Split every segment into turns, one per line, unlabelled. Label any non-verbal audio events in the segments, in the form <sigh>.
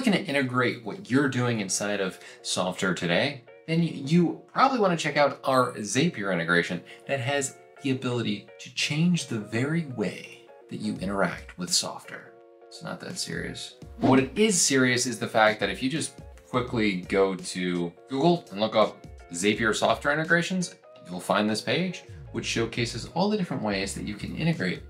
looking to integrate what you're doing inside of Softr today, then you probably want to check out our Zapier integration that has the ability to change the very way that you interact with Softr. It's not that serious. But what it is serious is the fact that if you just quickly go to Google and look up Zapier Softr integrations, you'll find this page, which showcases all the different ways that you can integrate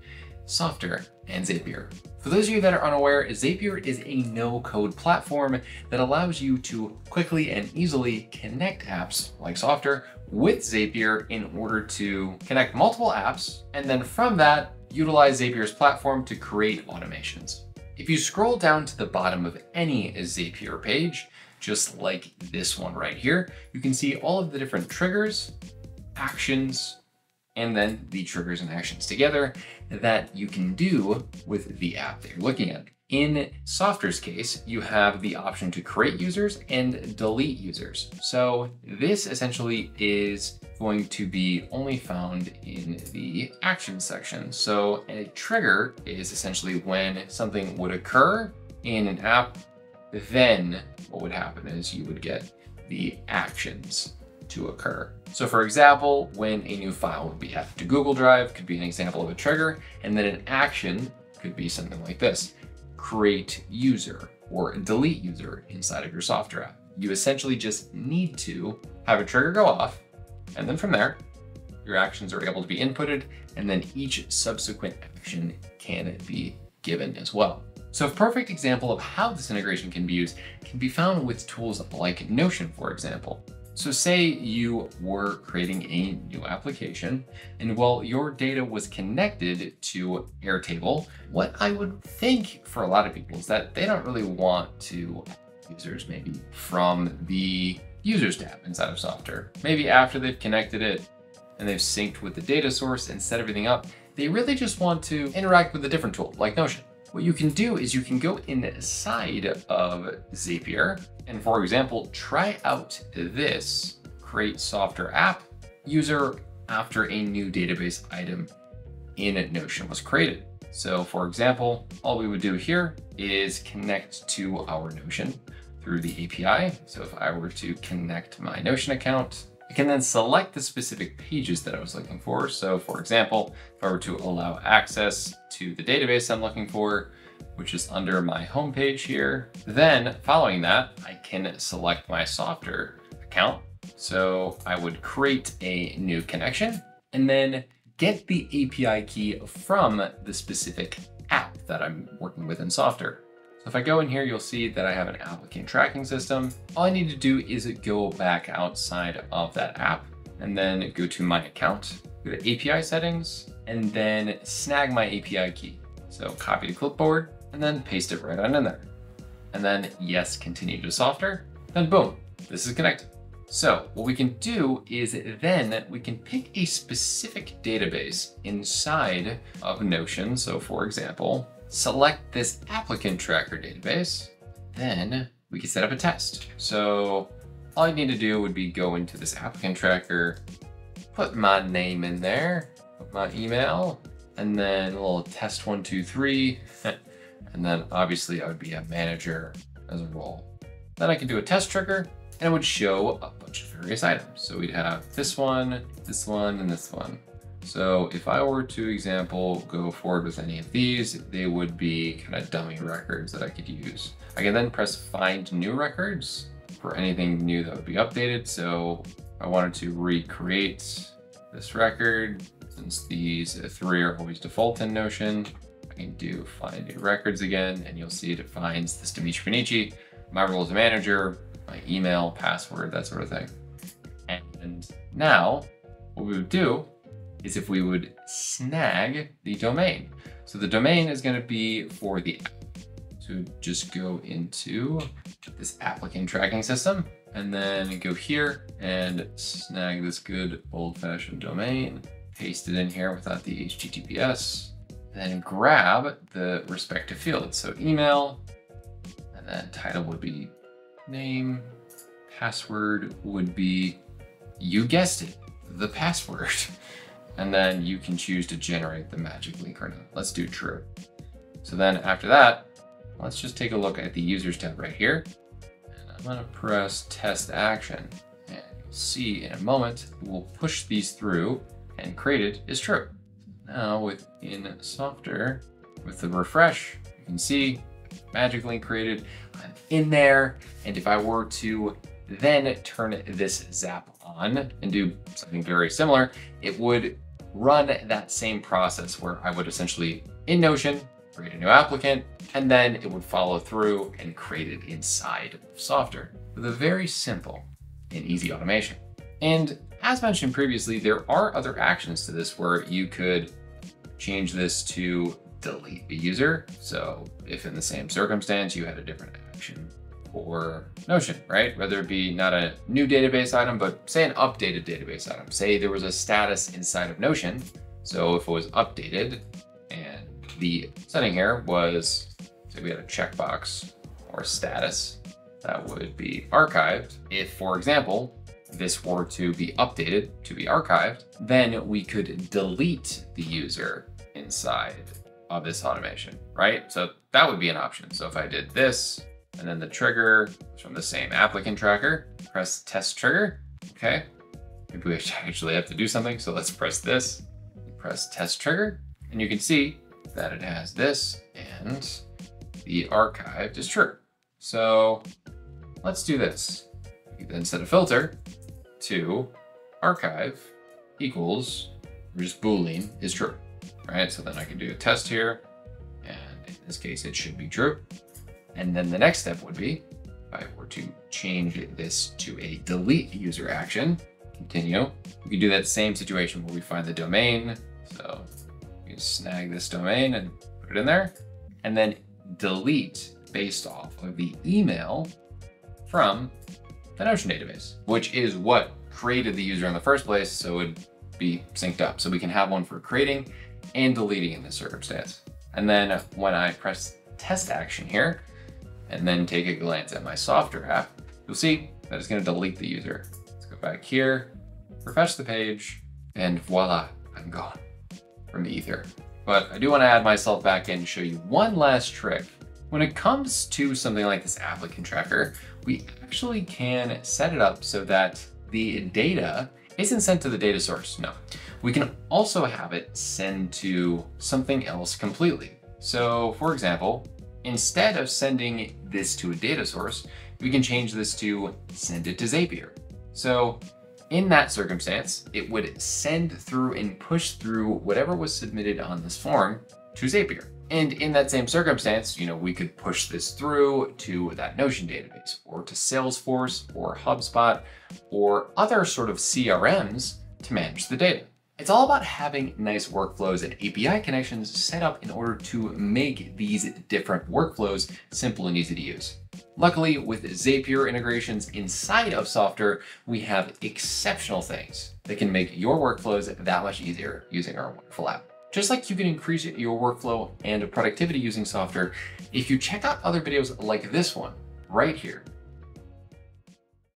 Softr and Zapier. For those of you that are unaware, Zapier is a no-code platform that allows you to quickly and easily connect apps like Softr with Zapier in order to connect multiple apps, and then from that, utilize Zapier's platform to create automations. If you scroll down to the bottom of any Zapier page, just like this one right here, you can see all of the different triggers, actions, and then the triggers and actions together that you can do with the app that you're looking at. In Softr's case, you have the option to create users and delete users. So this essentially is going to be only found in the action section. So a trigger is essentially when something would occur in an app, then what would happen is you would get the actions to occur. So for example, when a new file would be added to Google Drive could be an example of a trigger, and then an action could be something like this, create user or delete user inside of your Softr app. You essentially just need to have a trigger go off, and then from there, your actions are able to be inputted, and then each subsequent action can be given as well. So a perfect example of how this integration can be used can be found with tools like Notion, for example. So say you were creating a new application and while your data was connected to Airtable, what I would think for a lot of people is that they don't really want to users maybe from the users tab inside of Softr. Maybe after they've connected it and they've synced with the data source and set everything up, they really just want to interact with a different tool like Notion. What you can do is you can go inside of Zapier and for example, try out this create Softr app user after a new database item in Notion was created. So for example, all we would do here is connect to our Notion through the API. So if I were to connect my Notion account, I can then select the specific pages that I was looking for. So for example, if I were to allow access to the database I'm looking for, which is under my homepage here, then following that, I can select my Softr account. So I would create a new connection and then get the API key from the specific app that I'm working with in Softr. So if I go in here, you'll see that I have an applicant tracking system. All I need to do is go back outside of that app and then go to my account, go to API settings, and then snag my API key. So copy to clipboard and then paste it right on in there. And then yes, continue to Softr, then boom, this is connected. So what we can do is then we can pick a specific database inside of Notion. So for example, select this applicant tracker database, then we can set up a test. So all I need to do would be go into this applicant tracker, put my name in there, put my email, and then a little test one, two, three. <laughs> and then obviously I would be a manager as a role. Then I can do a test trigger and it would show a bunch of various items. So we'd have this one, this one, and this one. So if I were to example, go forward with any of these, they would be kind of dummy records that I could use. I can then press find new records for anything new that would be updated. So I wanted to recreate this record, since these three are always default in Notion, I can do find new records again, and you'll see it finds this Dimitri Panici, my role as a manager, my email, password, that sort of thing. And now what we would do is if we would snag the domain. So the domain is going to be for the app. So just go into this applicant tracking system and then go here and snag this good old fashioned domain, paste it in here without the HTTPS, then grab the respective fields. So email, and then title would be name, password would be, you guessed it, the password. <laughs> and then you can choose to generate the magic link or not. Let's do true. So then after that, let's just take a look at the users tab right here. And I'm gonna press test action. And you'll see in a moment, we'll push these through and created is true. Now within Softr, with the refresh, you can see magic link created, I'm in there. And if I were to then turn this zap on and do something very similar, it would run that same process where I would essentially in Notion, create a new applicant, and then it would follow through and create it inside of Softr with a very simple and easy automation. And as mentioned previously, there are other actions to this where you could change this to delete a user. So if in the same circumstance you had a different action for Notion, right? Whether it be not a new database item, but say an updated database item. Say there was a status inside of Notion. So if it was updated and the setting here was, say we had a checkbox or status that would be archived. If, for example, this were to be updated to be archived, then we could delete the user inside of this automation, right? So that would be an option. So if I did this, and then the trigger from the same applicant tracker, press test trigger, okay? Maybe we <laughs> actually have to do something, so let's press this, press test trigger, and you can see that it has this, and the archived is true. So let's do this. You then set a filter to archive equals, just boolean is true right? So then I can do a test here, and in this case, it should be true. And then the next step would be, if I were to change this to a delete user action, continue, we can do that same situation where we find the domain. So you snag this domain and put it in there, and then delete based off of the email from the Notion database, which is what created the user in the first place. So it would be synced up. So we can have one for creating and deleting in this circumstance. And then when I press test action here, and then take a glance at my Softr app, you'll see that it's gonna delete the user. Let's go back here, refresh the page, and voila, I'm gone from the ether. But I do wanna add myself back in and show you one last trick. When it comes to something like this applicant tracker, we actually can set it up so that the data isn't sent to the data source, no. We can also have it send to something else completely. So for example, instead of sending this to a data source, we can change this to send it to Zapier. So in that circumstance, it would send through and push through whatever was submitted on this form to Zapier. And in that same circumstance, you know, we could push this through to that Notion database or to Salesforce or HubSpot or other sort of CRMs to manage the data. It's all about having nice workflows and API connections set up in order to make these different workflows simple and easy to use. Luckily, with Zapier integrations inside of Softr, we have exceptional things that can make your workflows that much easier using our wonderful app. Just like you can increase your workflow and productivity using Softr, if you check out other videos like this one right here,